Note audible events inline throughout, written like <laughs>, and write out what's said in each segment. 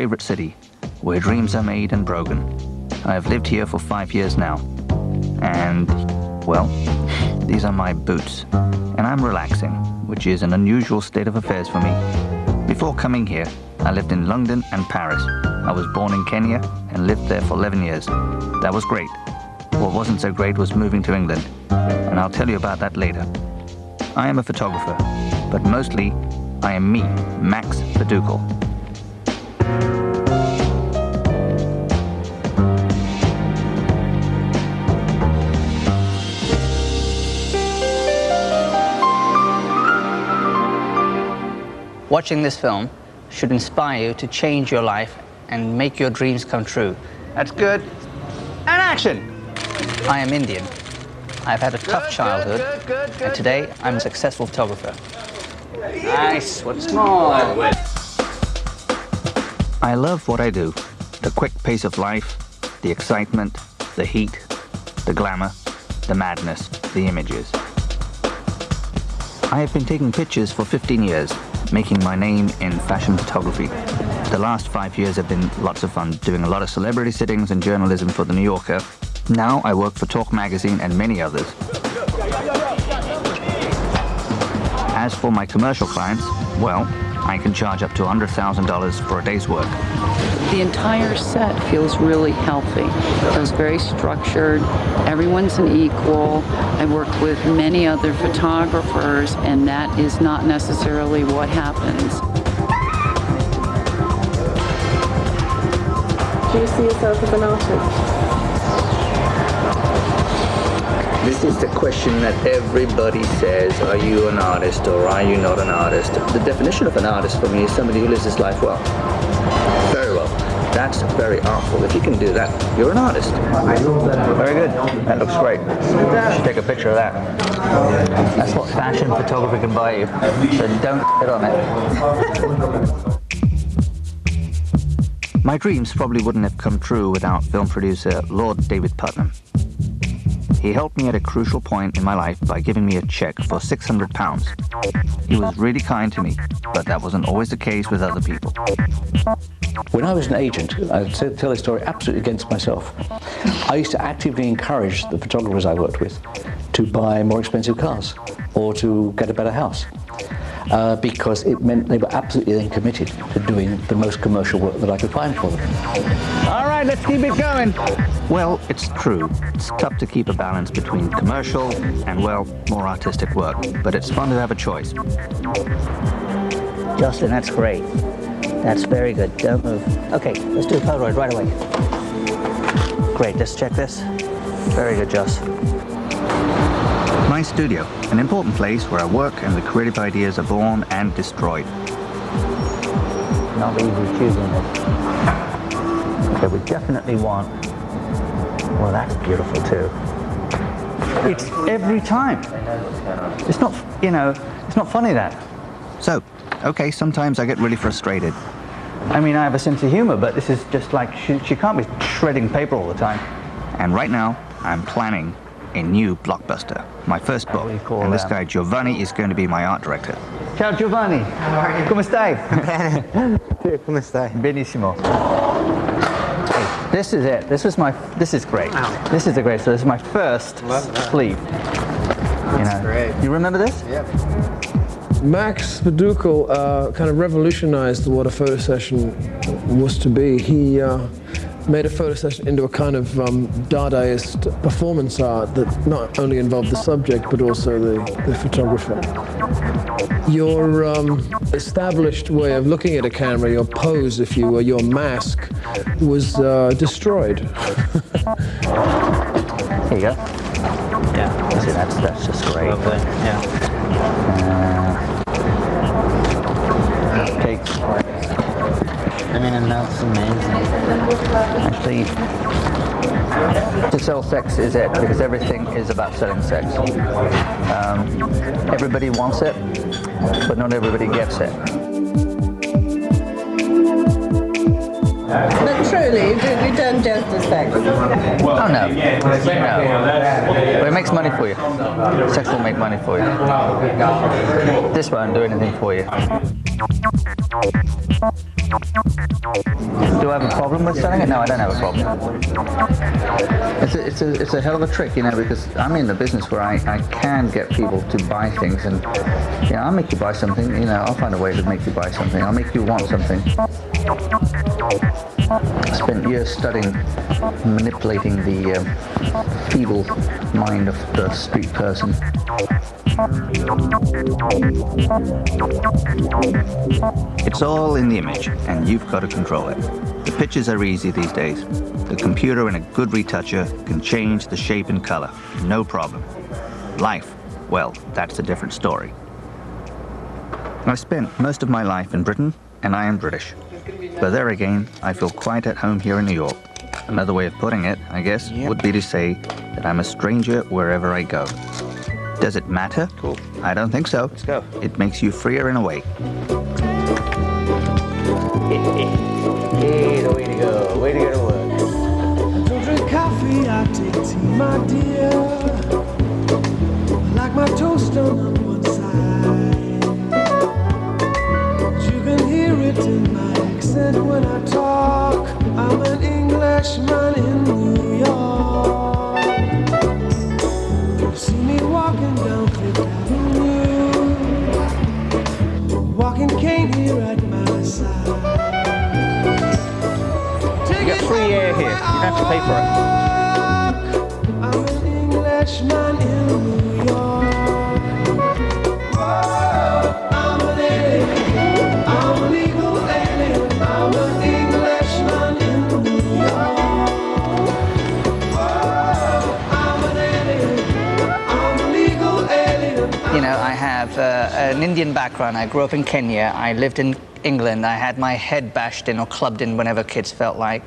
favorite city, where dreams are made and broken. I have lived here for five years now. And, well, these are my boots. And I'm relaxing, which is an unusual state of affairs for me. Before coming here, I lived in London and Paris. I was born in Kenya and lived there for 11 years. That was great. What wasn't so great was moving to England, and I'll tell you about that later. I am a photographer, but mostly I am me, Max Vadukul. Watching this film should inspire you to change your life and make your dreams come true. That's good. And action! I am Indian. I've had a tough Good, childhood, good, good, good, and today I'm a successful photographer. Nice. What's more? I love what I do. The quick pace of life, the excitement, the heat, the glamour, the madness, the images. I have been taking pictures for 15 years, making my name in fashion photography. The last five years have been lots of fun, doing a lot of celebrity sittings and journalism for The New Yorker. Now I work for Talk Magazine and many others. As for my commercial clients, well, I can charge up to $100,000 for a day's work. The entire set feels really healthy. It feels very structured. Everyone's an equal. I worked with many other photographers, and that is not necessarily what happens. Do you see yourself as an artist? This is the question that everybody says, are you an artist or are you not an artist? The definition of an artist for me is somebody who lives his life well. Very well. That's very artful. If you can do that, you're an artist. Very good. That looks great. Take a picture of that. That's what fashion photography can buy you. So don't hit on it. My dreams probably wouldn't have come true without film producer Lord David Puttnam. He helped me at a crucial point in my life by giving me a check for 600 pounds. He was really kind to me, but that wasn't always the case with other people. When I was an agent, I tell this story absolutely against myself. I used to actively encourage the photographers I worked with to buy more expensive cars or to get a better house. Uh, because it meant they were absolutely then committed to doing the most commercial work that I could find for them. All right, let's keep it going. Well, it's true. It's tough to keep a balance between commercial and, well, more artistic work, but it's fun to have a choice. Justin, that's great. That's very good. Don't move. Okay, let's do a Polaroid right away. Great, let's check this. Very good, Joss. My studio, an important place where I work and the creative ideas are born and destroyed. Not easy choosing it. Okay, we definitely want. Well, that's beautiful too. It's every time. It's not, you know, it's not funny that. So, okay, sometimes I get really frustrated. I mean, I have a sense of humor, but this is just like she, she can't be shredding paper all the time. And right now, I'm planning a new blockbuster, my first book. And this guy Giovanni is going to be my art director. Ciao Giovanni. Come stai? Bene. <laughs> Come stai? Benissimo. Hey, this is it. This is my. This is great. This is the great. So this is my first Love that. sleeve. You know, great. You remember this? Max Vadukul uh, kind of revolutionized what a photo session was to be. He uh, made a photo session into a kind of um, Dadaist performance art that not only involved the subject but also the, the photographer. Your um, established way of looking at a camera, your pose, if you will, your mask, was uh, destroyed. <laughs> Here you go. Yeah. See, that's that's just great. Lovely. Yeah. To sell sex is it because everything is about selling sex. Um, everybody wants it, but not everybody gets it. But truly, you don't just the sex. Oh no, no. But it makes money for you. Sex will make money for you. This won't do anything for you. Do I have a problem with selling it? No, I don't have a problem. It's a, it's a, it's a hell of a trick, you know, because I'm in the business where I, I can get people to buy things and, yeah, I'll make you buy something, you know, I'll find a way to make you buy something. I'll make you want something. I spent years studying, manipulating the um, feeble mind of the street person. It's all in the image, and you've got to control it. The pictures are easy these days. The computer and a good retoucher can change the shape and color, no problem. Life, well, that's a different story. I've spent most of my life in Britain, and I am British. But there again, I feel quite at home here in New York. Another way of putting it, I guess, would be to say that I'm a stranger wherever I go. Does it matter? Cool. I don't think so. Let's go. It makes you freer in a way. hey, the way to go. Way to go to work. I don't drink coffee, I take tea, my dear. I like my toast on an Indian background. I grew up in Kenya. I lived in England. I had my head bashed in or clubbed in whenever kids felt like.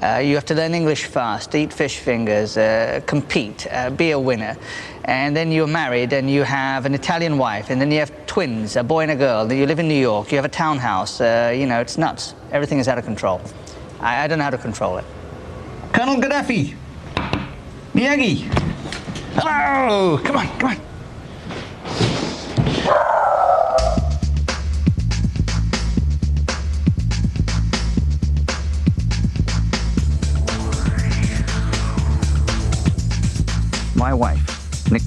Uh, you have to learn English fast, eat fish fingers, uh, compete, uh, be a winner. And then you're married and you have an Italian wife, and then you have twins, a boy and a girl. You live in New York, you have a townhouse. Uh, you know, it's nuts. Everything is out of control. I, I don't know how to control it. Colonel Gaddafi! Miyagi! Hello! Come on, come on.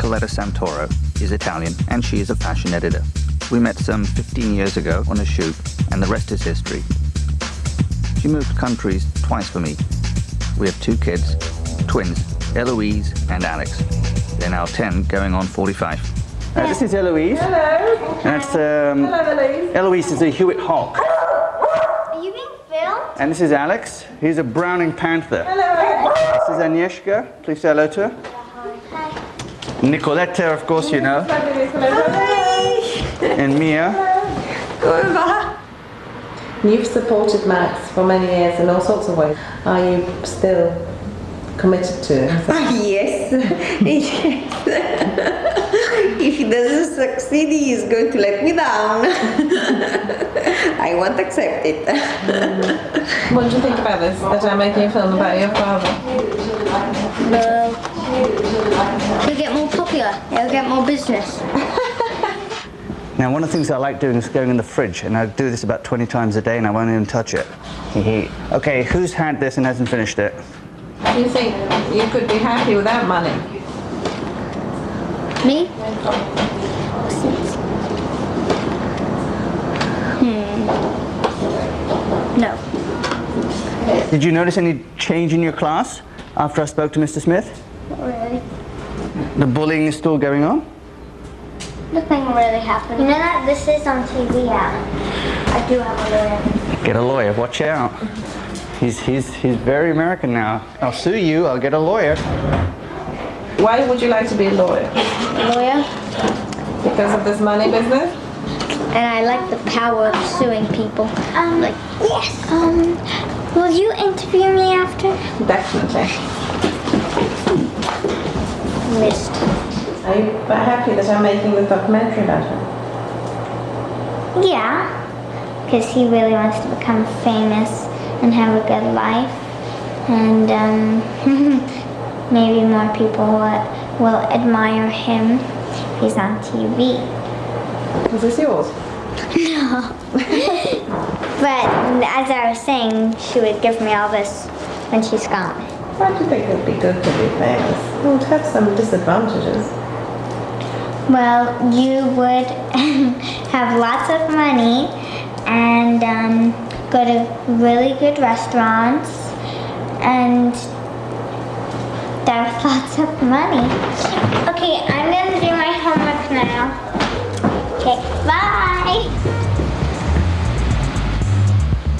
Nicoletta Santoro, is Italian and she is a fashion editor. We met some 15 years ago on a shoot, and the rest is history. She moved countries twice for me. We have two kids, twins, Eloise and Alex. They're now 10, going on 45. Uh, this is Eloise. Hello. That's um, Hello, Elise. Eloise is a Hewitt Hawk. Are you being filmed? And this is Alex. He's a Browning Panther. Hello. This is Agnieszka. Please say hello to her. Nicoletta, of course, you know. And Mia. You've supported Max for many years in all sorts of ways. Are you still committed to him? <laughs> Yes. <laughs> if he doesn't succeed, he is going to let me down. <laughs> I won't accept it. What do you think about this? That I'm making a film about your father? Well, he'll get more popular. He'll get more business. <laughs> Now, one of the things I like doing is going in the fridge, and I do this about 20 times a day, and I won't even touch it. <laughs> okay, who's had this and hasn't finished it? Do you think you could be happy without money? Me? Hmm. No. Did you notice any change in your class after I spoke to Mr. Smith? Not really. The bullying is still going on? Nothing really happened. You know that this is on TV, Alan. I do have a lawyer. Get a lawyer, watch out. He's, he's, he's very American now. I'll sue you, I'll get a lawyer. Why would you like to be a lawyer? Lawyer? Because of this money business? And I like the power of suing people. Um, like, yes. Um, will you interview me after? Definitely. Missed. Are you happy that I'm making this documentary about him? Yeah. Because he really wants to become famous. and have a good life. And um, <laughs> maybe more people will, will admire him. if He's on TV. Was this yours? No. <laughs> but as I was saying, she would give me all this when she's gone. Why do you think it would be good to be famous? It would have some disadvantages. Well, you would <laughs> have lots of money and um, go to really good restaurants and there's <laughs> lots of money. Okay, I'm gonna do my homework now. Okay, bye.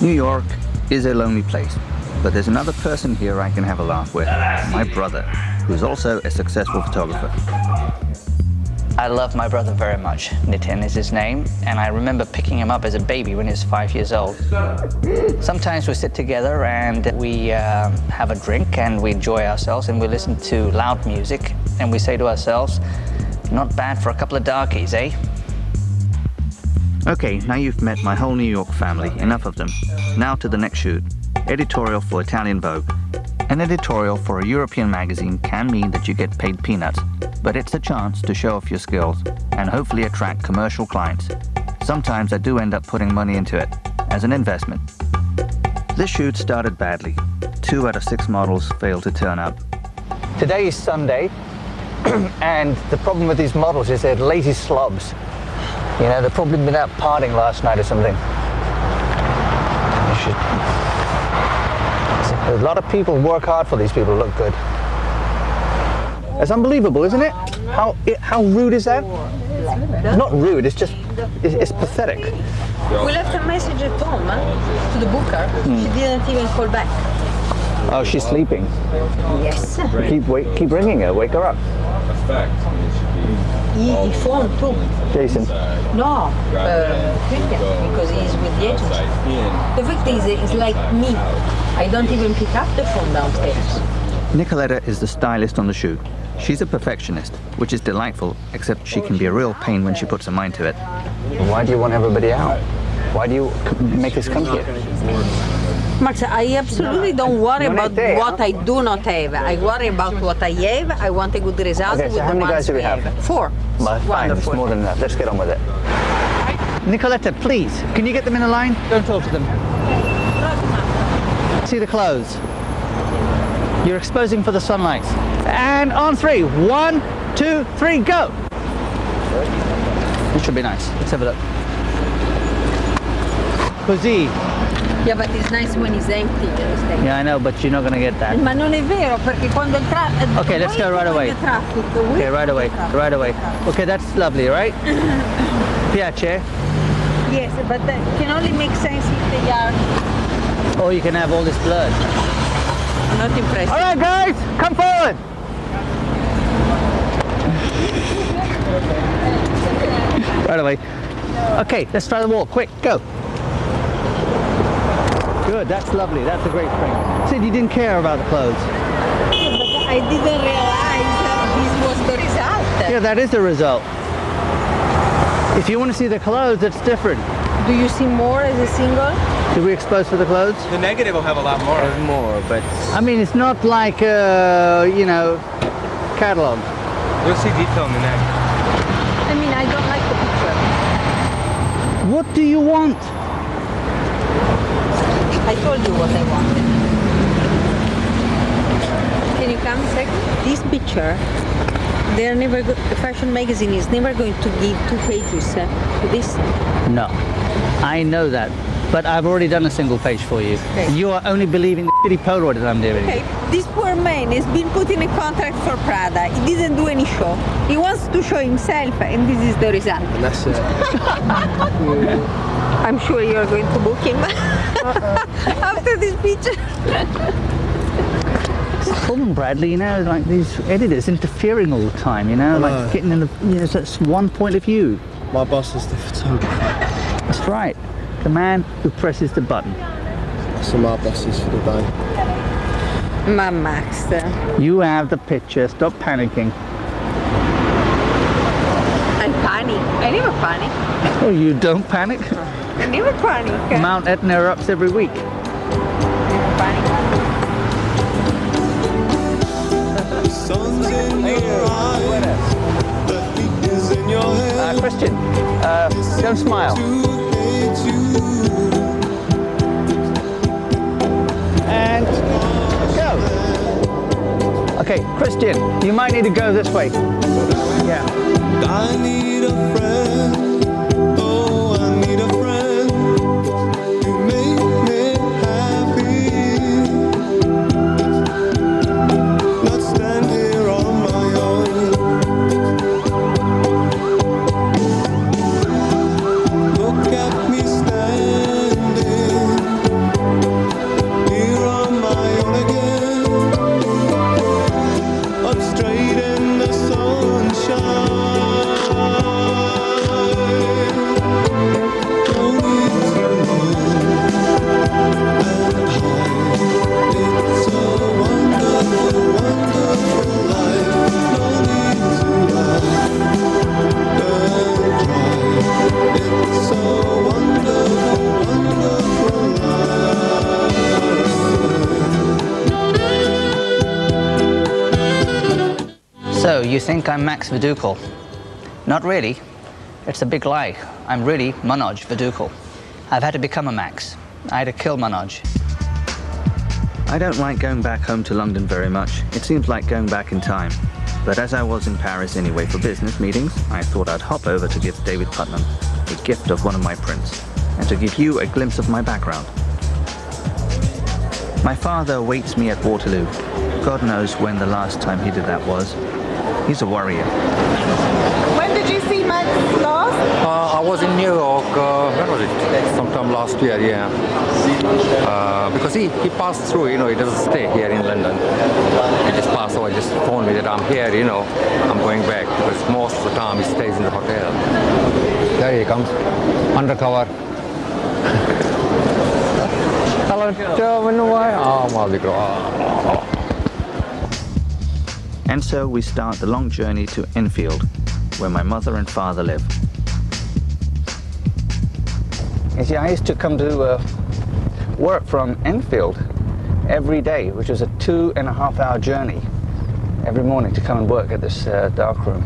New York is a lonely place, but there's another person here I can have a laugh with. My brother, who's also a successful photographer. I love my brother very much. Nitin is his name, and I remember picking him up as a baby when he was five years old. Sometimes we sit together and we uh, have a drink and we enjoy ourselves and we listen to loud music and we say to ourselves, not bad for a couple of darkies, eh? Okay, now you've met my whole New York family, enough of them. Now to the next shoot. Editorial for Italian Vogue. An editorial for a European magazine can mean that you get paid peanuts, but it's a chance to show off your skills and hopefully attract commercial clients. Sometimes I do end up putting money into it as an investment. This shoot started badly. Two out of six models failed to turn up. Today is Sunday, <clears throat> and the problem with these models is they're lazy slobs. You know, they've probably been out partying last night or something. You should... A lot of people work hard for these people to look good. It's unbelievable, isn't it? How it, how rude is that? It's not rude. It's just it's, it's pathetic. We left a message at home huh, to the booker. Hmm. She didn't even call back. Oh, she's sleeping. Yes. Keep wait, keep ringing her. Wake her up. He, he phoned too. Jason. No, uh, Christian, because he's with the agency. The fact is, it's like me. I don't even pick up the phone downstairs. Nicoletta is the stylist on the shoot. She's a perfectionist, which is delightful, except she can be a real pain when she puts her mind to it. Why do you want everybody out? Why do you make us come here? Max, I absolutely don't worry about what I do not have. I worry about what I have. I want a good result Okay, with how the many ones guys do we we have? Four. Well, fine, it's more than enough. Let's get on with it. Nicoletta, please, can you get them in a line? Don't talk to them. See the clothes. You're exposing for the sunlight. And on three. One, two, three, go. This should be nice. Let's have a look. Così. Yeah, but it's nice when it's empty. Eh, you understand? Yeah, I know, but you're not going to get that. Ma non è vero perché quando il traffico. Eh, okay, let's go right away. Okay, right away. Right away. Okay, that's lovely, right? <laughs> Piace? Yes, but eh, that can only make sense if they are Or you can have all this blurred. not impressed. All right, guys, come forward. <laughs> Right away. Okay, let's try the walk. Quick, go. Good, that's lovely. That's a great frame. Said you didn't care about the clothes. But I didn't realize that this was the result. Yeah, that is the result. If you want to see the clothes, it's different. Do you see more as a single? Did we expose for the clothes? The negative will have a lot more. more, but I mean, it's not like, uh, you know, catalog. you'll see detail in the neck. I mean, I don't like the picture. What do you want? I told you what I wanted. Can you come a second? This picture, they're never go- the fashion magazine is never going to give two pages uh, to this. No, I know that, but I've already done a single page for you. Okay. You are only believing the shitty Polaroid that I'm doing. Okay, this poor man has been put in a contract for Prada. He didn't do any show. He wants to show himself, and this is the result. And that's it. <laughs> I'm sure you're going to book him uh-uh. <laughs> after this picture. Problem, Bradley, you know, like these editors interfering all the time, you know, I like know. getting in the, you know, that's one point of view. My boss is the photographer. That's right. The man who presses the button. So my boss is for the day. Ma Max, You have the picture, stop panicking. I panic. I never panic. <laughs> Oh, you don't panic? I never panic. Mount Etna erupts every week. Uh, Christian, uh, don't smile. And go. Okay, Christian, you might need to go this way. Yeah. You think I'm Max Vadukul? Not really. It's a big lie. I'm really Manoj Vadukul. I've had to become a Max. I had to kill Manoj. I don't like going back home to London very much. It seems like going back in time. But as I was in Paris anyway for business meetings, I thought I'd hop over to give David Puttnam a gift of one of my prints and to give you a glimpse of my background. My father awaits me at Waterloo. God knows when the last time he did that was. He's a warrior. When did you see Max last? Uh, I was in New York, uh, when was it? Sometime last year, yeah. Uh, because he, he passed through, you know, he doesn't stay here in London. He just passed over, just phoned me that I'm here, you know, I'm going back. Because most of the time he stays in the hotel. There he comes, undercover. <laughs> Hello, Joe, in the way. Oh, Malik. Oh. And so we start the long journey to Enfield, where my mother and father live. You see, I used to come to uh, work from Enfield every day, which was a two and a half hour journey every morning to come and work at this uh, dark room.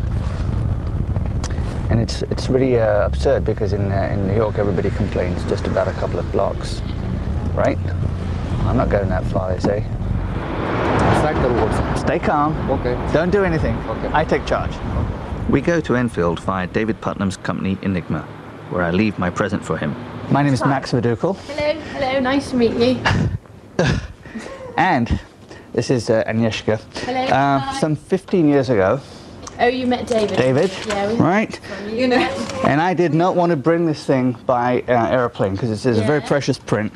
And it's, it's really uh, absurd because in, uh, in New York everybody complains just about a couple of blocks, right? I'm not going that far, they say. Strike the roads. Stay calm. Okay. Don't do anything. Okay. I take charge. We go to Enfield via David Puttnam's company Enigma, where I leave my present for him. My name is Max Vadukul, Hello, hello, nice to meet you. <sighs> and this is uh, Agnieszka. Hello. Uh, Hi. some 15 years ago, Oh, you met David. David, Yeah, we right? You know. And I did not want to bring this thing by uh, aeroplane because it's, it's a very precious print.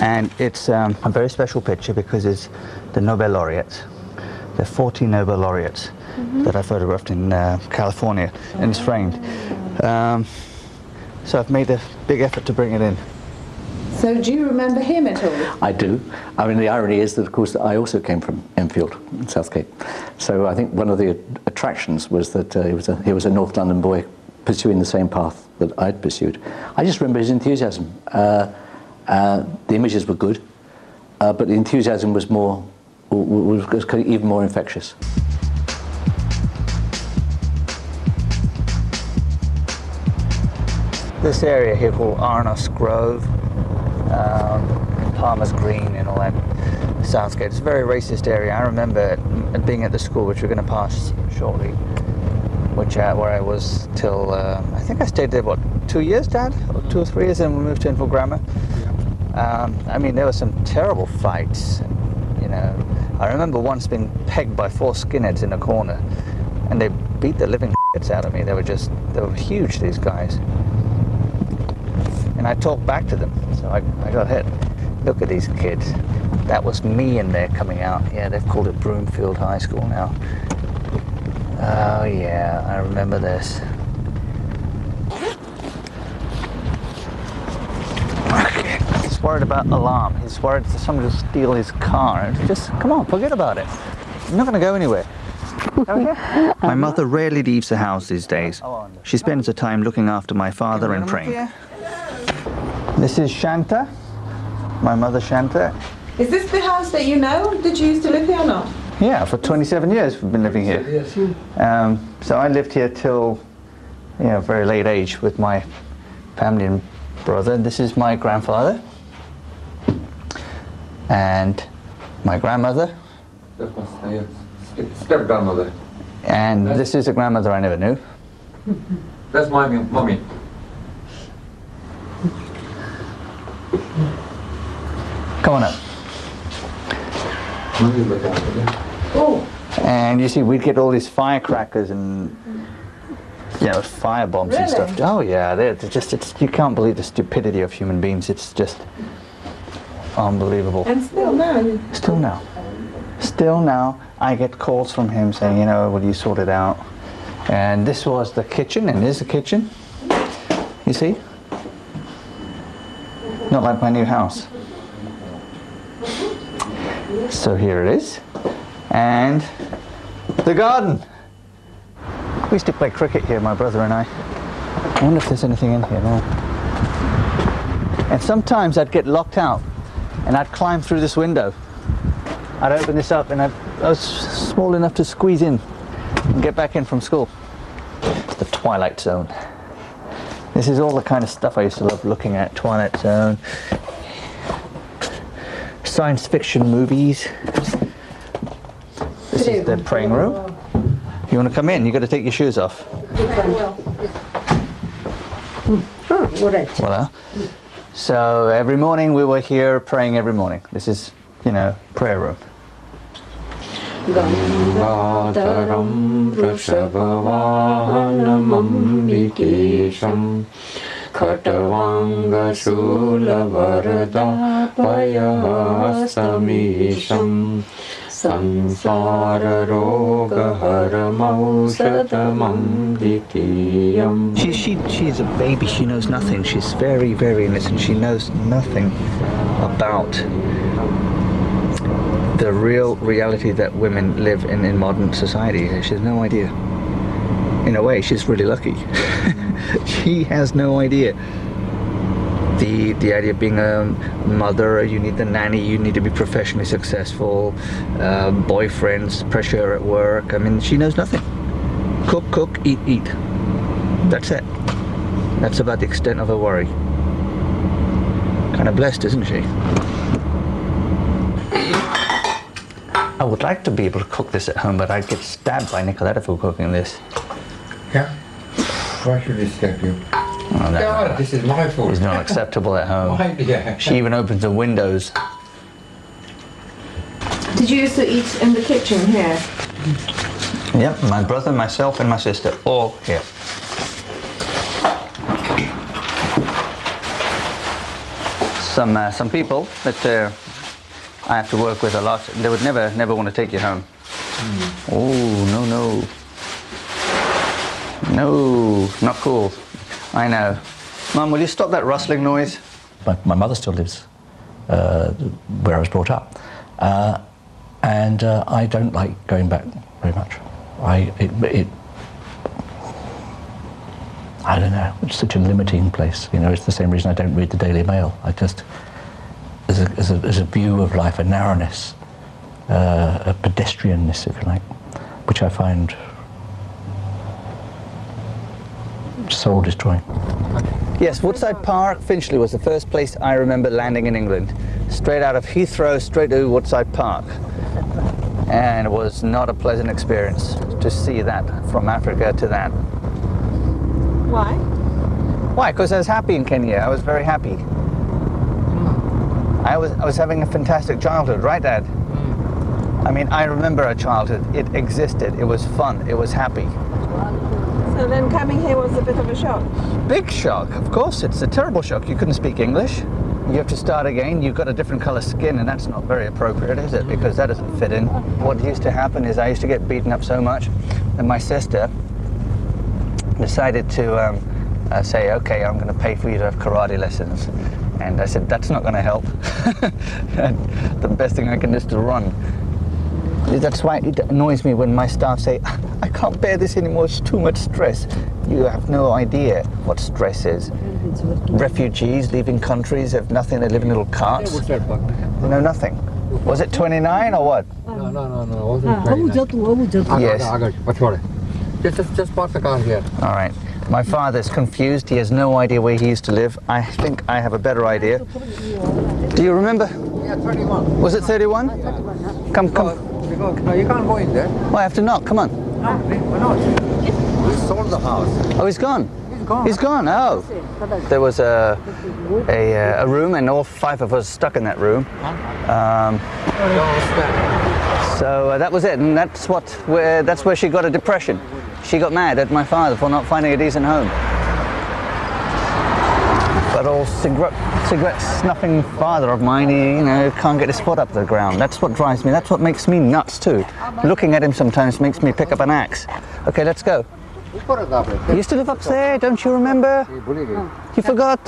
And it's um, a very special picture because it's the Nobel laureates. There are 40 Nobel laureates Mhm. that I photographed in uh, California and it's framed. Um, so I've made a big effort to bring it in. So do you remember him at all? I do. I mean, the irony is that, of course, I also came from Enfield, Southgate. So I think one of the attractions was that uh, he, was a, he was a North London boy pursuing the same path that I'd pursued. I just remember his enthusiasm. Uh, uh, the images were good, uh, but the enthusiasm was more, was, was even more infectious. This area here called Arnos Grove, um, Palmer's Green and all that, Southgate. It's a very racist area. I remember it being at the school, which we're going to pass shortly, which uh, where I was till, uh, I think I stayed there, what, two years, Dad? Or two or three years, and we moved to Enfield Grammar. Um, I mean, there were some terrible fights, you know. I remember once being pegged by four skinheads in a corner, and they beat the living out of me. They were just, they were huge, these guys and I talked back to them. So I, I got hit. Look at these kids. That was me in there coming out. Yeah, they've called it Broomfield High School now. Oh yeah, I remember this. He's worried about alarm. He's worried that somebody will steal his car. And Just come on, forget about it. I'm not going to go anywhere. My mother rarely leaves the house these days. She spends her time looking after my father and praying. This is Shanta. my mother Shanta. Is this the house that you know? Did you used to live here or not? Yeah, for 27 years we've been living here. Um, so I lived here till you know, very late age with my family and brother. This is my grandfather and my grandmother. That's my step grandmother. And this is a grandmother I never knew. That's my mommy. Come on up. Oh. And you see, we'd get all these firecrackers and you know, fire bombs and stuff. Oh yeah, they're, they're just it's you can't believe the stupidity of human beings. It's just unbelievable. And still now. Still now. Still now, I get calls from him saying, you know, will you sort it out? And this was the kitchen, and here's the kitchen. You see? Not like my new house. So here it is. And the garden. We used to play cricket here, my brother and I. I wonder if there's anything in here. No. And sometimes I'd get locked out and I'd climb through this window. I'd open this up and I'd, I was small enough to squeeze in and get back in from school. The Twilight Zone. This is all the kind of stuff I used to love looking at. Twilight Zone, science fiction movies. This is the praying room. You want to come in? you've got to take your shoes off. Hmm. Voila. So every morning we were here praying every morning. This is, you know, prayer room. गङ्गाधरं वृषभवाहनमम्बिकेशं खट्वाङ्गशूलवरदापयहस्तमीशं संसाररोगहरमौषधमं द्वितीयम् She, she, she is a baby. She knows nothing. She's very, very innocent. She knows nothing about the real reality that women live in in modern society. She has no idea. In a way, she's really lucky. <laughs> she has no idea. The, the idea of being a mother, you need the nanny, you need to be professionally successful, uh, boyfriends, pressure at work. I mean, she knows nothing. Cook, cook, eat, eat. That's it. That's about the extent of her worry. Kind of blessed, isn't she? I would like to be able to cook this at home, but I'd get stabbed by Nicoletta for cooking this. Yeah. Why should we stab you? Oh, no. God, this is my fault. It's not acceptable at home. <laughs> Why, yeah. She even opens the windows. Did you used to eat in the kitchen here? Yep, my brother, myself, and my sister all here. Some uh, some people that uh, I have to work with a lot, they would never never want to take you home. Oh no no no, not cool. I know. Mum, will you stop that rustling noise? My, my mother still lives uh, where I was brought up, uh, and uh, I don't like going back very much. I it, it I don't know. It's such a limiting place. You know, it's the same reason I don't read the Daily Mail. I just there's a, there's a, there's a view of life, a narrowness, uh, a pedestrianness, if you like, which I find soul destroying. Yes, Woodside Park, Finchley was the first place I remember landing in England. Straight out of Heathrow, straight to Woodside Park. And it was not a pleasant experience to see that from Africa to that. Why? Why? Because I was happy in Kenya. I was very happy. Hmm. I was, I was having a fantastic childhood, right, Dad? Hmm. I mean, I remember a childhood. It existed. It was fun. It was happy. So then coming here was a bit of a shock. Big shock, of course. It's a terrible shock. You couldn't speak English. You have to start again. You've got a different color skin, and that's not very appropriate, is it? Because that doesn't fit in. What used to happen is I used to get beaten up so much, and my sister decided to um, uh, say, "Okay, I'm going to pay for you to have karate lessons." And I said, "That's not going to help. <laughs> and the best thing I can do is to run." That's why it annoys me when my staff say, "I can't bear this anymore. It's too much stress. You have no idea what stress is. Refugees leaving countries have nothing. They live in little carts. They know nothing. Was it 29 or what? No, no, no, no. Wasn't ah, 29. Yes. Agar, Agar, Just, just, just park the car here. All right. My father's confused. He has no idea where he used to live. I think I have a better idea. Do you remember? Yeah, 31. Was it 31? Come, come. No, you can't go in there. Well, I have to knock. Come on. No, why not? We sold the house. Oh, he's gone. He's gone. He's gone. Oh. There was a, a, uh, a room, and all five of us stuck in that room. Um, so uh, that was it, and that's what where that's where she got a depression. She got mad at my father for not finding a decent home. But old cigarette, cigarette snuffing father of mine, he, you know, can't get his foot up the ground. That's what drives me. That's what makes me nuts too. Looking at him sometimes makes me pick up an axe. Okay, let's go. You used to live up there, don't you remember? You forgot?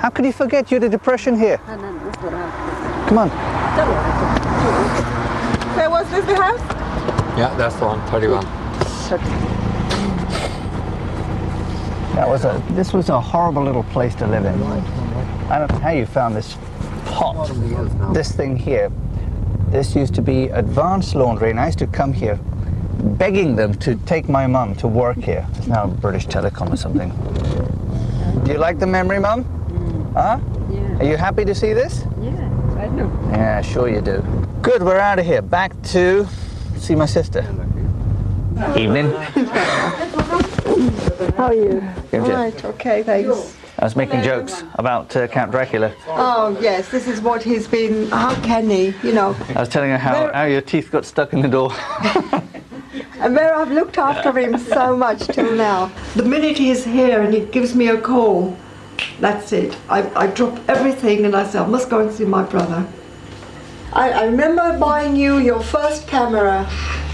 How could you forget? You had a depression here. Come on. Where was this the house? Yeah, that's the one, 31. That was a. This was a horrible little place to live in. I don't know how you found this pot. This thing here. This used to be advanced laundry, and I used to come here begging them to take my mum to work here. It's now British Telecom or something. Do you like the memory, mum? Mm. Huh? Yeah. Are you happy to see this? Yeah, I know. Yeah, sure you do. Good, we're out of here. Back to see my sister. Evening. <laughs> How are you? Good, Jen. Right, okay, thanks. I was making jokes about uh, Count Dracula. Oh, yes, this is what he's been. How can he, you know? I was telling her how, how your teeth got stuck in the door. <laughs> And where I've looked after him so much till now. The minute he's here and he gives me a call, that's it. I, I drop everything and I say, I must go and see my brother. I, I remember buying you your first camera.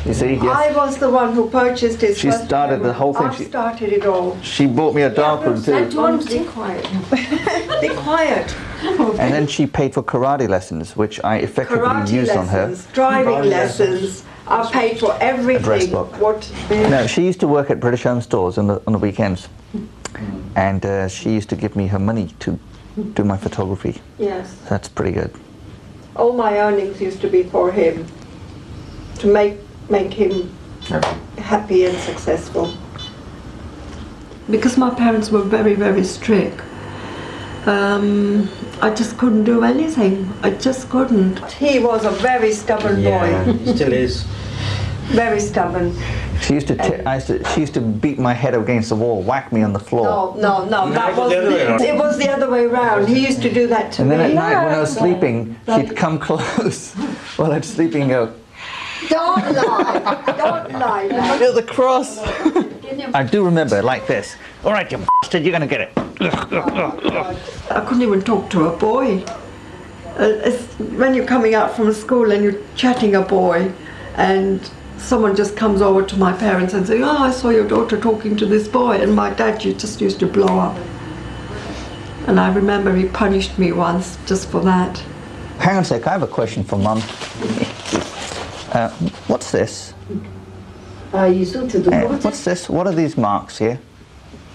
You see, I was the one who purchased his She first started the whole thing. I She- started it all. She bought me a darkroom too. Be quiet. <laughs> Be quiet. And then she paid for karate lessons, which I effectively Karate used lessons, on her. driving lessons. I paid for everything. Address book. What? No, she used to work at British Home Stores on the, on the weekends. And uh, she used to give me her money to do my photography. Yes. That's pretty good. All my earnings used to be for him. To make make him happy and successful. Because my parents were very, very strict. Um, I just couldn't do anything. I just couldn't. He was a very stubborn boy. He still is. Very stubborn. She used to, t- I used to, she used to beat my head against the wall, whack me on the floor. No, no, no. That it was was the other way around. it was the other way around. He used to do that to And me. And then at night when I was sleeping, she'd come <laughs> close while I'm sleeping and go, Don't lie. Don't lie. <laughs> now. Feel the cross. I do remember like this. All right, you bastard, you're going to get it. I couldn't even talk to a boy. Uh, it's when you're coming out from school and you're chatting a boy, and someone just comes over to my parents and say, "Oh, I saw your daughter talking to this boy," and my dad ju- just used to blow up. And I remember he punished me once just for that. Hang on a sec, I have a question for Mum. <laughs> Uh, what's this? Uh, what's this? What are these marks here?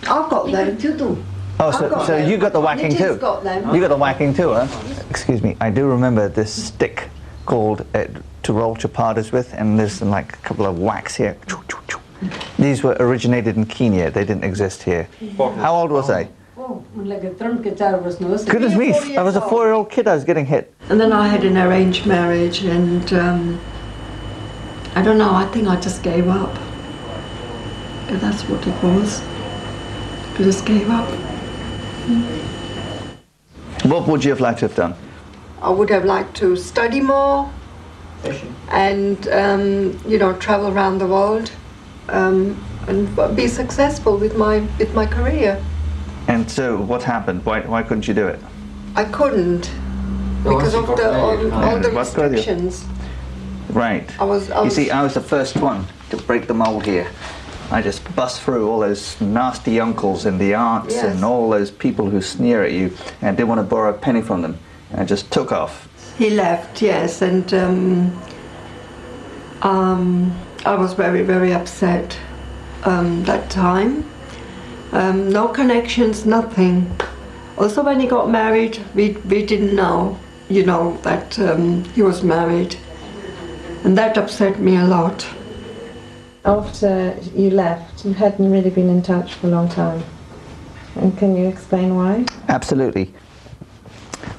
I've got them. Oh, I've so, got so you got the whacking Nikki's too? got them. You got the whacking too, huh? Excuse me, I do remember this stick called uh, to roll chapadas with, and there's like a couple of whacks here. These were originated in Kenya, they didn't exist here. How old was I? Goodness me, I was a four year old kid, I was getting hit. And then I had an arranged marriage, and um, I don't know, I think I just gave up. If that's what it was. I just gave up. What would you have liked to have done? I would have liked to study more and, um, you know, travel around the world um, and be successful with my, with my career. And so, what happened? Why, why couldn't you do it? I couldn't because of the, all, all the What's with you? restrictions. Right. I was, I You see, I was the first one to break the mold here. I just bust through all those nasty uncles and the aunts Yes. and all those people who sneer at you and didn't want to borrow a penny from them. And I just took off. He left, yes, and um, um, I was very, very upset. um, that time. Um, no connections, nothing. Also, when he got married, we, we didn't know, you know, that um, he was married. And that upset me a lot. After you left, you hadn't really been in touch for a long time. And can you explain why? Absolutely.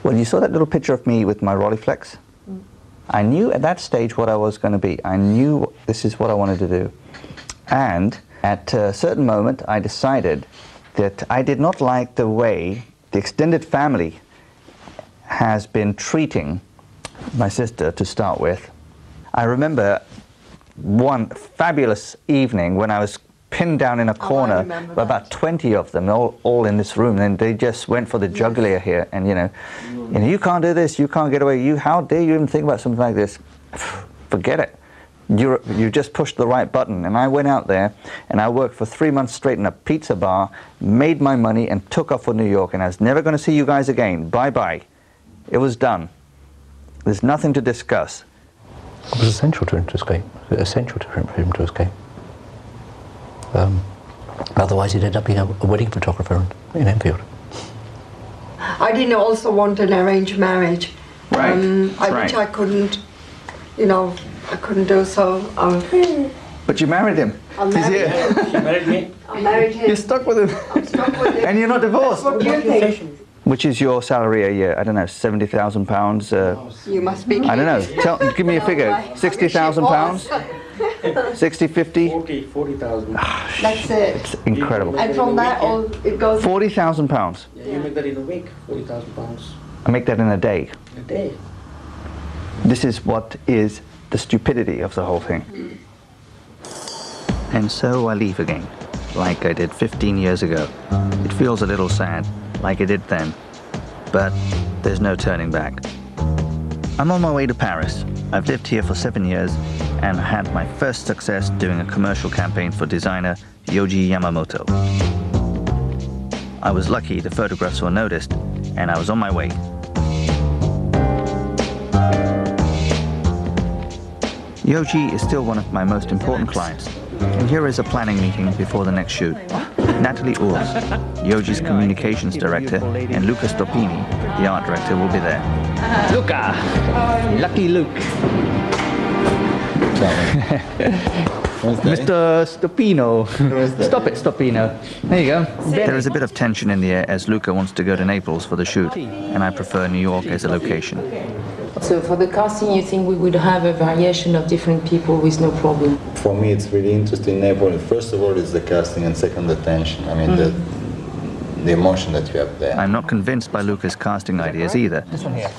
When you saw that little picture of me with my Rolleiflex, mm. I knew at that stage what I was going to be. I knew this is what I wanted to do. And at a certain moment, I decided that I did not like the way the extended family has been treating my sister to start with. I remember one fabulous evening when I was pinned down in a oh, corner, remember about 20 of them, all, all in this room, and they just went for the jugular here, and you know, you know, you can't do this, you can't get away, you, how dare you even think about something like this? <sighs> Forget it. You, you just pushed the right button. And I went out there and I worked for three months straight in a pizza bar, made my money, and took off for New York. And I was never going to see you guys again. Bye bye. It was done. There's nothing to discuss. It was essential to him to escape. Essential to him, for him to escape. Um, otherwise, he'd end up being a, a wedding photographer in, in Enfield. I didn't also want an arranged marriage. Right, Um, I, right. Which I couldn't, you know, I couldn't do so. Um, But you married him. I married him. You married me. I married him. You're stuck with him. I'm stuck with him. And you're not divorced. What do you think? Which is your salary a year? I don't know, seventy thousand pounds. Uh, You must be. I don't know. Tell, give me a figure. <laughs> Sixty thousand pounds. <laughs> 60, 50? 40, 40,000. That's it. It's incredible. And from that, all it goes. Forty thousand pounds. Yeah, you make that in a week, 40,000 pounds I make that in a day. a day. This is what is the stupidity of the whole thing. And so I leave again, like I did 15 years ago. It feels a little sad, like I did then, but there's no turning back. I'm on my way to Paris. I've lived here for seven years and had my first success doing a commercial campaign for designer Yohji Yamamoto. I was lucky the photographs were noticed, and I was on my way. Yohji is still one of my most important clients. And here is a planning meeting before the next shoot. Natalie Urs, Yohji's communications director, and Luca Stoppini, the art director, will be there. Luca! Lucky Luke. <laughs> Mr. Stoppino. Stop it, Stoppino. There you go. There is a bit of tension in the air as Luca wants to go to Naples for the shoot, and I prefer New York as a location. So for the casting, you think we would have a variation of different people with no problem? For me, it's really interesting. Napoli. First of all, is the casting, and second, the tension. I mean, mm. the the emotion that you have there. I'm not convinced by Luca's casting ideas either.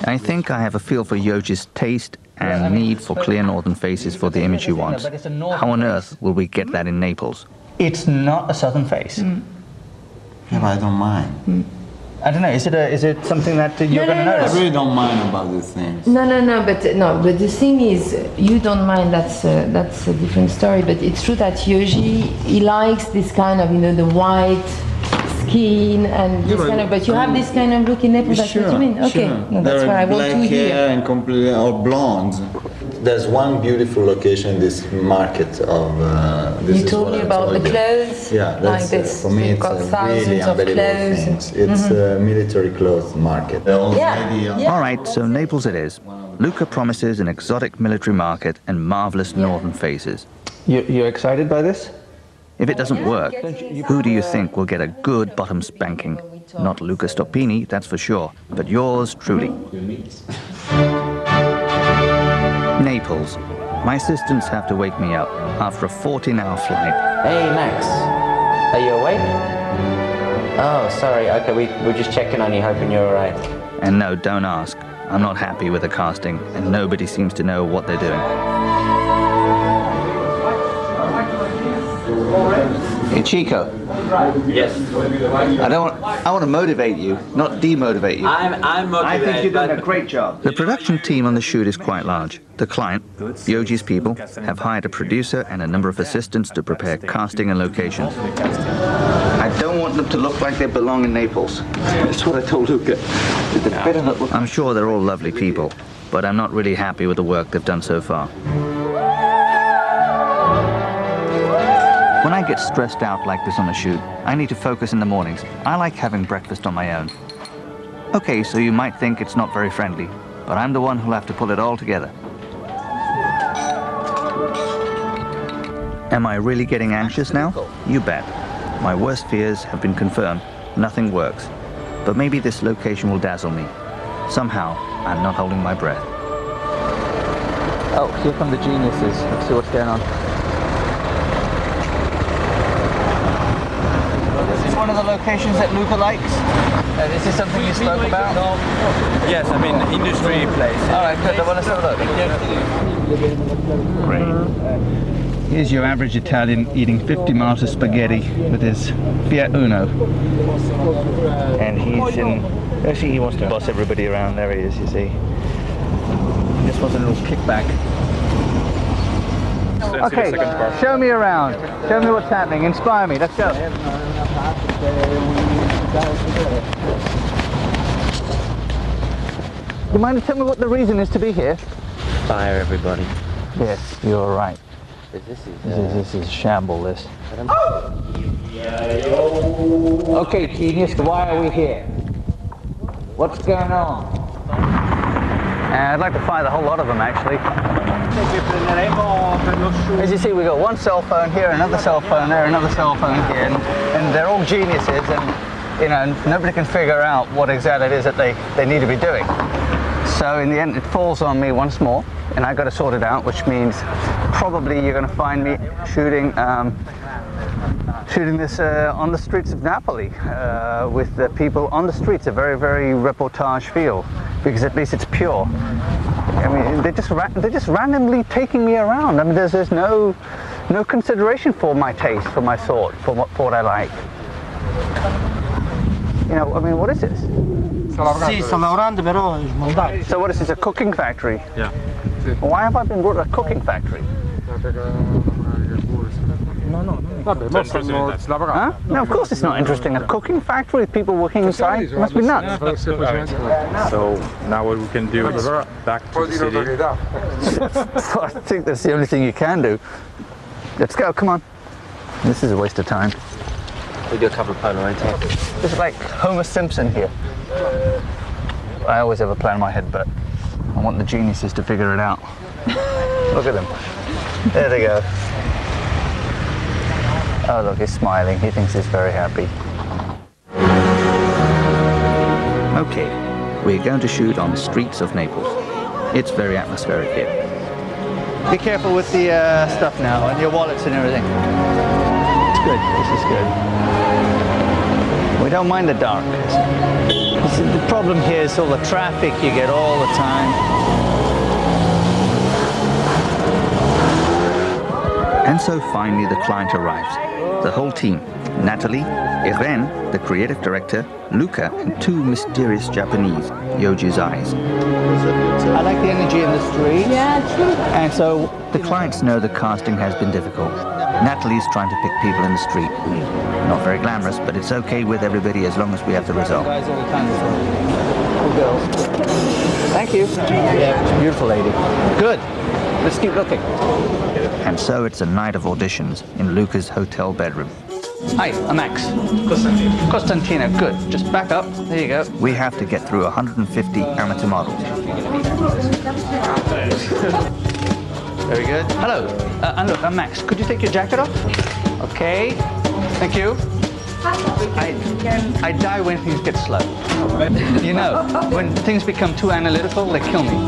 I think I have a feel for Yohji's taste and need for clear northern faces for the image he wants. How on earth will we get that in Naples? It's not a southern face. Mm. Yeah, but I don't mind. Mm. I don't know. Is it a, is it something that you're No, going to no, no. notice? I really don't mind about these things. No, no, no. But uh, no. But the thing is, you don't mind. That's a, that's a different story. But it's true that Yohji he likes this kind of you know the white skin and this but kind of. But you have this kind of look in Naples. That's what you mean. Okay. Sure. No, that's There what I want black to hear. Black hair and completely or blondes. There's one beautiful location in this market of. Uh, this You told me I about the you. clothes, Yeah, like this. uh, for me. You've It's got a really thousands of unbelievable clothes. things. It's Mhm. a military clothes market. The old lady on- All right, so Naples it is. Luca promises an exotic military market and marvelous northern faces. You, you're excited by this? If it doesn't work, who do you think will get a good bottom spanking? Not Luca Stoppini, that's for sure, but yours truly. <laughs> Naples. My assistants have to wake me up after a 14-hour flight. Hey, Max. Are you awake? Oh, sorry. Okay, we, we're just checking on you, hoping you're alright. And no, don't ask. I'm not happy with the casting, and nobody seems to know what they're doing. Hey, Chico. Yes. I don't. Want, I want to motivate you, not demotivate you. I'm, I'm motivated. I think you're doing but- a great job. The production team on the shoot is quite large. The client, Yohji's people, have hired a producer and a number of assistants to prepare casting and locations. I don't want them to look like they belong in Naples. That's what I told Luca. They better not look- I'm sure they're all lovely people, but I'm not really happy with the work they've done so far. I get stressed out like this on a shoot, I need to focus in the mornings. I like having breakfast on my own. Okay, so you might think it's not very friendly, but I'm the one who'll have to pull it all together. Am I really getting anxious now? You bet. My worst fears have been confirmed. Nothing works. But maybe this location will dazzle me. Somehow, I'm not holding my breath. Oh, here come the geniuses. Let's see what's going on. This is one of the locations that Luca likes. Uh, this is something you spoke about? Yes, I mean industry place. All right, good. I want to have a look. Great. Here's your average Italian eating 50 miles of spaghetti with his Fiat Uno. And he's in, actually he wants to boss everybody around. There he is, you see. He just wants a little kickback. Okay, show me around. Show me what's happening. Inspire me. Let's go. You mind to tell me what the reason is to be here? Fire everybody. Yes, you're right. This is, uh, This is, this is shamble, this. Oh! Okay, genius, why are we here? What's going on? And I'd like to find the whole lot of them, actually. As you see, we've got one cell phone here, another cell phone there, another cell phone here, and, and they're all geniuses, and you know, nobody can figure out what exactly it is that they, they need to be doing. So in the end, it falls on me once more, and I got to sort it out, which means probably you're going to find me shooting um, shooting this uh, on the streets of Napoli uh, with the people on the streets. A very very reportage feel because at least it's pure. I mean, they're just ra- they're just randomly taking me around. I mean, there's there's no no consideration for my taste, for my sort, for what for what I like. You know, I mean, what is this? Sì, sta lavorando però è smontato. So what is this? A cooking factory? Yeah. Why have I been brought to a cooking factory? No, no, Vabbè, ma stanno Huh? No, of course it's not interesting. A cooking factory with people working inside it must be nuts. So now what we can do is back to the city. <laughs> I think that's the only thing you can do. Let's go, come on. This is a waste of time. We do a couple of Polaroids here. This is like Homer Simpson here. I always have a plan in my head, but I want the geniuses to figure it out. <laughs> Look at them. There they go. Oh, look, he's smiling. He thinks he's very happy. Okay, we're going to shoot on the streets of Naples. It's very atmospheric here. Be careful with the uh, stuff now and your wallets and everything. It's good. This is good. We don't mind the dark. The problem here is all the traffic you get all the time. And so finally the client arrives. The whole team. Natalie, Irene, the creative director, Luca, and two mysterious Japanese, Yohji's eyes. I like the energy in the street. Yeah, true. And so the clients know the casting has been difficult. Natalie's trying to pick people in the street. Not very glamorous, but it's okay with everybody as long as we have the result. Thank you. Yeah, beautiful lady. Good. Let's keep looking. And so it's a night of auditions in Luca's hotel bedroom. Hi, I'm Max. Costantino. Costantino, good. Just back up. There you go. We have to get through 150 amateur models. Very good. Hello. Uh, and look, I'm Max. Could you take your jacket off? Okay. Thank you. I, I die when things get slow. You know, when things become too analytical, they kill me.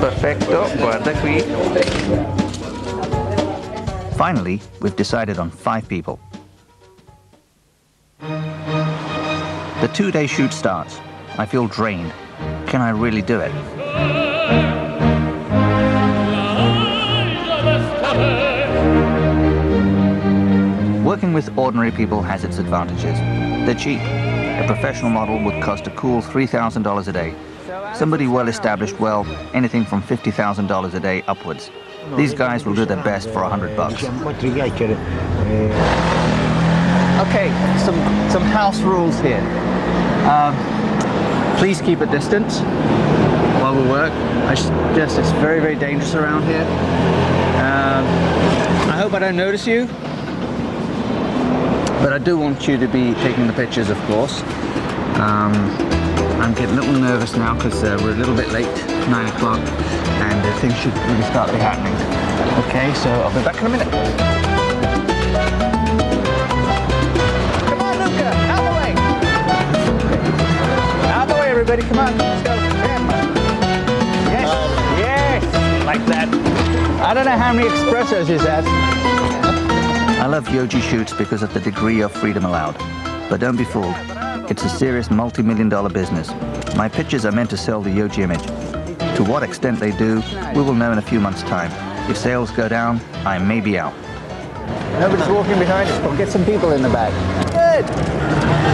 Perfecto. Guarda qui. Finally, we've decided on five people. The two-day shoot starts. I feel drained. Can I really do it? Working with ordinary people has its advantages. They're cheap. A professional model would cost a cool $3,000 a day. Somebody well established, well, anything from $50,000 a day upwards. These guys will do their best for 100 bucks. Okay, some, some house rules here. Um, please keep a distance while we work. I suggest it's very, very dangerous around here. Um, I hope I don't notice you. But I do want you to be taking the pictures, of course. Um, I'm getting a little nervous now because uh, we're a little bit late, 9 o'clock, and uh, things should really start to be happening. Okay, so I'll be back in a minute. Everybody, come on, let's go. Yes, yes, like that. I don't know how many espressos is that. I love Yohji shoots because of the degree of freedom allowed. But don't be fooled. It's a serious multi-million dollar business. My pictures are meant to sell the Yohji image. To what extent they do, we will know in a few months' time. If sales go down, I may be out. Nobody's walking behind us. We'll get some people in the back. Good.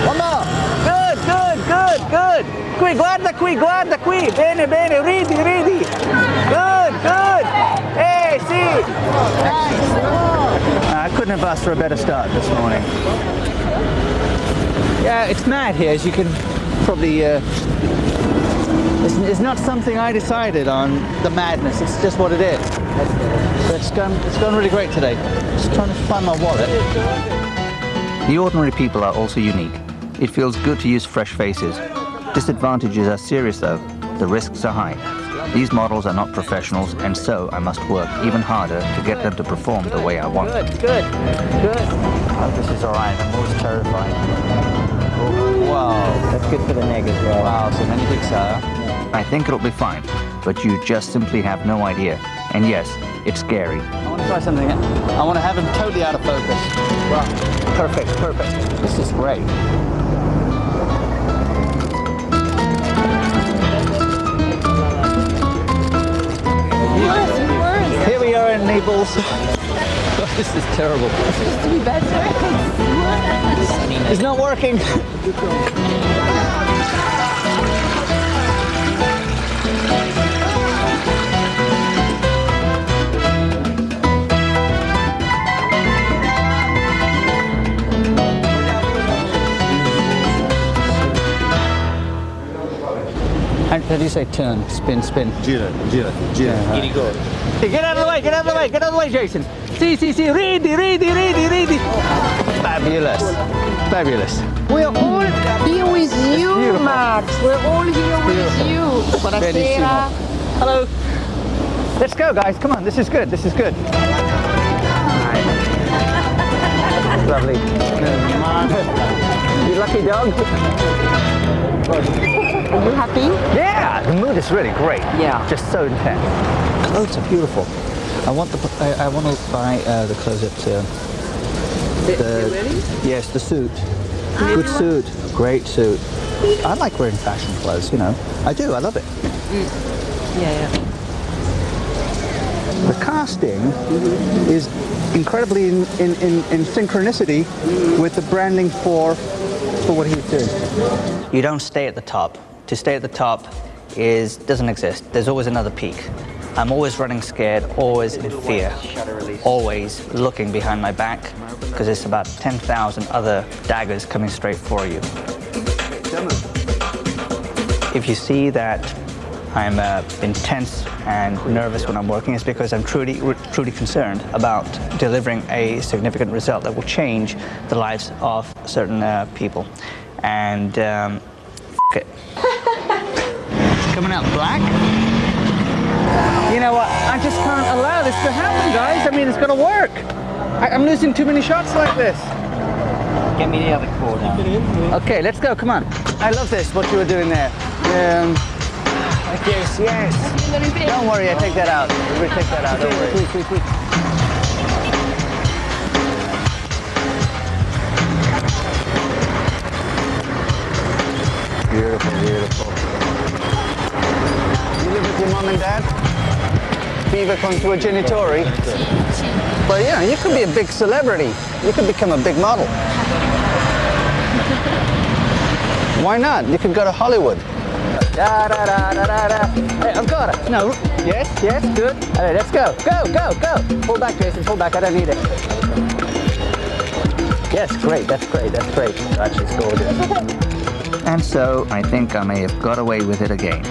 One more. Good, good, good, good. Qui, guarda qui, guarda qui. Bene, bene. Ridi, ridi. Good, good. Hey. I couldn't have asked for a better start this morning. Yeah, it's mad here, as you can probably. Uh, it's, it's not something I decided on the madness. It's just what it is. But it's gone. It's gone really great today. Just trying to find my wallet. The ordinary people are also unique. It feels good to use fresh faces. Disadvantages are serious though. The risks are high. These models are not professionals, and so I must work even harder to get them to perform the way I want. Good, good, good. Oh, this is all right. I'm always terrified. Wow. That's good for the neck as well. Wow, so many big sir. I think it'll be fine, but you just simply have no idea. And yes, it's scary. I want to try something. I want to have him totally out of focus. Wow. Perfect, perfect. This is great. We are in Naples. this is terrible. It's supposed to be better. It's not working. <laughs> How, how do you say turn? Spin, spin. Gira, gira, gira. Hey, get out of the way, get out of the way, get out of the way, Jason. See, see, see, ready, ready, ready, ready. Fabulous, fabulous. We're all here with you, beautiful. Max. We're all here with you. Buonasera. Uh, hello. Let's go, guys. Come on, this is good. This is good. <laughs> Lovely. Come on. You lucky dog. Are you happy? Yeah, the mood is really great. Yeah. Just so intense. Clothes are beautiful. I want the. I, I want to buy uh, the clothes at. Uh, the, yes, the suit. Good suit. Great suit. I like wearing fashion clothes. You know, I do. I love it. Yeah, yeah. The casting is incredibly in, in, in, in synchronicity with the branding for for what he's doing. You don't stay at the top. To stay at the top is doesn't exist. There's always another peak. I'm always running scared, always in fear, always looking behind my back because there's about 10,000 other daggers coming straight for you. If you see that I'm uh, intense and nervous when I'm working, it's because I'm truly, truly concerned about delivering a significant result that will change the lives of certain uh, people. And um, f- it. <laughs> Coming out black. You know what? I just can't allow this to happen, guys. I mean, it's gonna work. I, I'm losing too many shots like this. Get me the other corner. Okay, let's go. Come on. I love this. What you were doing there. Um, yes, yes. Don't worry. I take that out. We take that out. Don't worry. Quick, quick, quick. Beautiful, beautiful. You live with your mom and dad? Viva con tuoi genitori? But yeah, you could be a big celebrity. You could become a big model. Why not? You could go to Hollywood. Da, da, da, da, da, da. Hey, I've got it. No. Yes, yes, good. All right, let's go. Go, go, go. Pull back, Jason. Pull back. I don't need it. Yes, great. That's great. That's great. Actually, it's gorgeous. And so I think I may have got away with it again.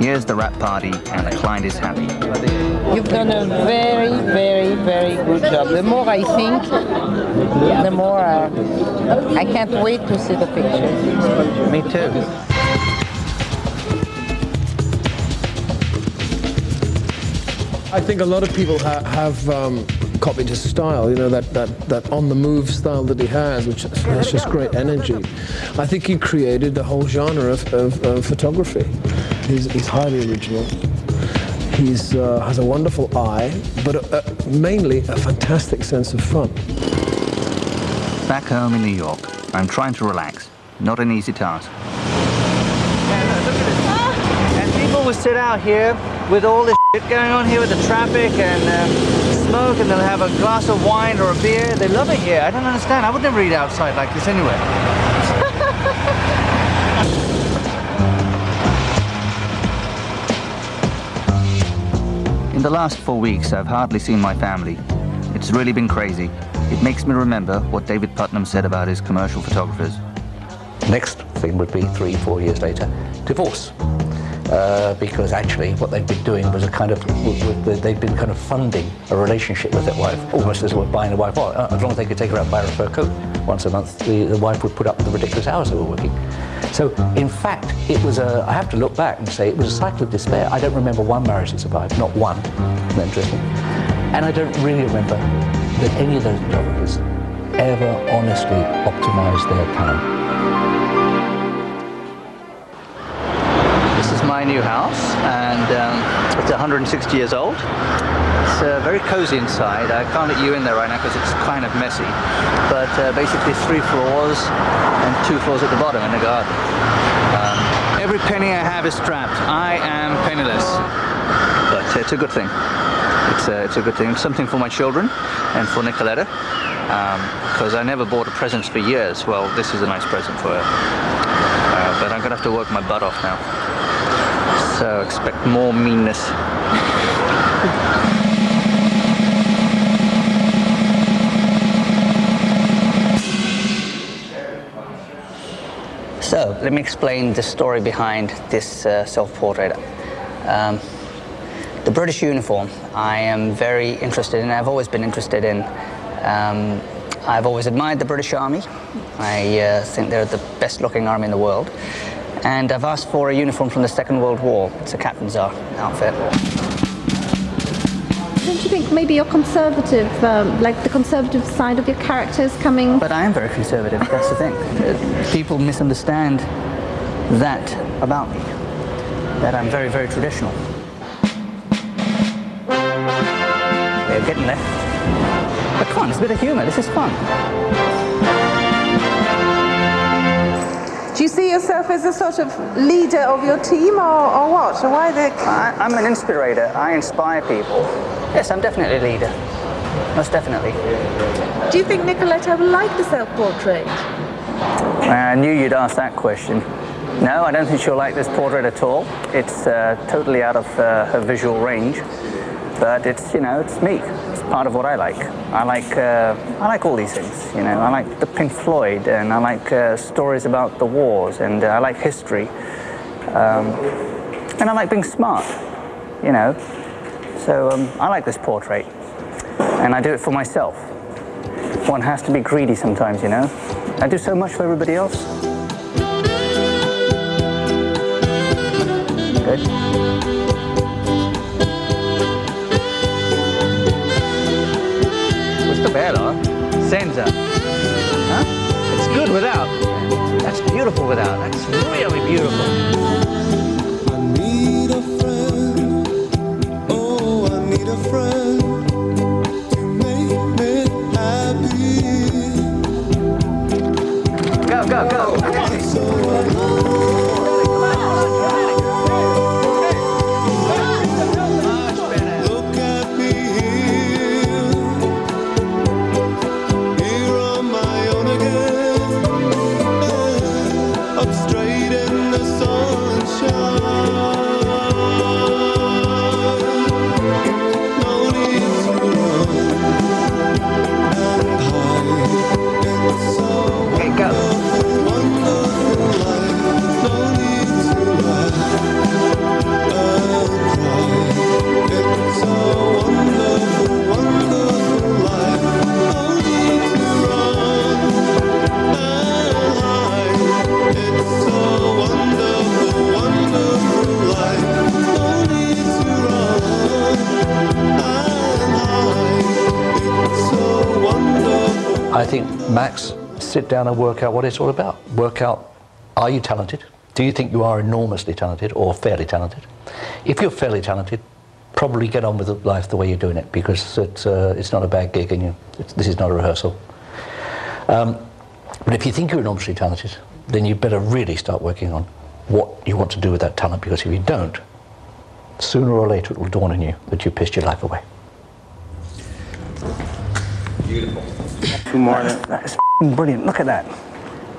Here's the rap party, and the client is happy. You've done a very, very, very good job. The more I think, the more uh, I can't wait to see the pictures. Me too. I think a lot of people ha- have um, copied his style, you know, that, that, that on the move style that he has, which has just great energy. I think he created the whole genre of, of, of photography. He's, he's highly original. He's uh, has a wonderful eye, but uh, mainly a fantastic sense of fun. Back home in New York, I'm trying to relax. Not an easy task. And people will sit out here with all this shit going on here with the traffic and um, smoke, and they'll have a glass of wine or a beer. They love it here. I don't understand. I would never eat outside like this anyway. <laughs> In the last four weeks, I've hardly seen my family. It's really been crazy. It makes me remember what David Puttnam said about his commercial photographers. Next thing would be three, four years later, divorce. Uh, because actually what they'd been doing was a kind of, they'd been kind of funding a relationship with their wife, almost as if buying a wife. Well, uh, as long as they could take her out and buy her a fur coat once a month, the, the wife would put up with the ridiculous hours they were working. So, in fact, it was a, I have to look back and say it was a cycle of despair. I don't remember one marriage that survived, not one. Interesting? And I don't really remember that any of those photographers ever honestly optimized their time. My new house, and um, it's 160 years old. It's uh, very cozy inside. I can't let you in there right now because it's kind of messy. But uh, basically, three floors and two floors at the bottom in the garden. Um, every penny I have is trapped. I am penniless, but it's a good thing. It's a, it's a good thing. It's something for my children and for Nicoletta. Because I never bought a present for years. Well, this is a nice present for her. Uh, but I'm gonna have to work my butt off now. So expect more meanness. So let me explain the story behind this uh, self-portrait. Um, the British uniform, I am very interested in. I've always been interested in. Um, I've always admired the British Army. I uh, think they're the best-looking army in the world. And I've asked for a uniform from the Second World War. It's a Captain's Ar- outfit. Don't you think maybe you're conservative, um, like the conservative side of your character is coming? But I am very conservative, that's the thing. Uh, People misunderstand that about me, that I'm very, very traditional. We're getting there. But come on, it's a bit of humour, this is fun. Do you see yourself as a sort of leader of your team or, or what? Or why the... I, I'm an inspirator, I inspire people. Yes, I'm definitely a leader, most definitely. Do you think Nicoletta will like the self-portrait? I knew you'd ask that question. No, I don't think she'll like this portrait at all. It's uh, totally out of uh, her visual range. But it's, you know, it's me. It's part of what I like. I like, uh, I like all these things. You know, I like the Pink Floyd, and I like uh, stories about the wars, and uh, I like history, um, and I like being smart. You know, so um, I like this portrait, and I do it for myself. One has to be greedy sometimes, you know. I do so much for everybody else. Good. Senza. Huh? It's good without. That's beautiful without. That's really beautiful. need a friend. Oh, I need a friend to make me happy. Go, go, go. Max, sit down and work out what it's all about. Work out, are you talented? Do you think you are enormously talented or fairly talented? If you're fairly talented, probably get on with life the way you're doing it because it's, uh, it's not a bad gig and you, this is not a rehearsal. Um, but if you think you're enormously talented, then you better really start working on what you want to do with that talent because if you don't, sooner or later it will dawn on you that you pissed your life away. Beautiful. Two more. That is f***ing brilliant. Look at that.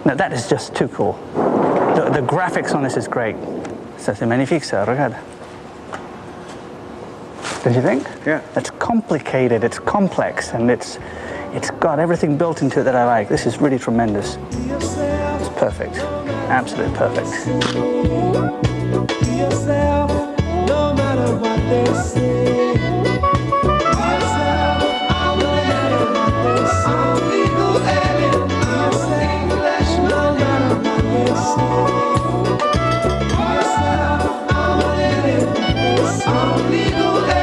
No, that is just too cool. The, the graphics on this is great. Ça c'est magnifique, ça. Regarde. Don't you think? Yeah. It's complicated, it's complex, and it's it's got everything built into it that I like. This is really tremendous. It's perfect. Absolutely perfect. Conmigo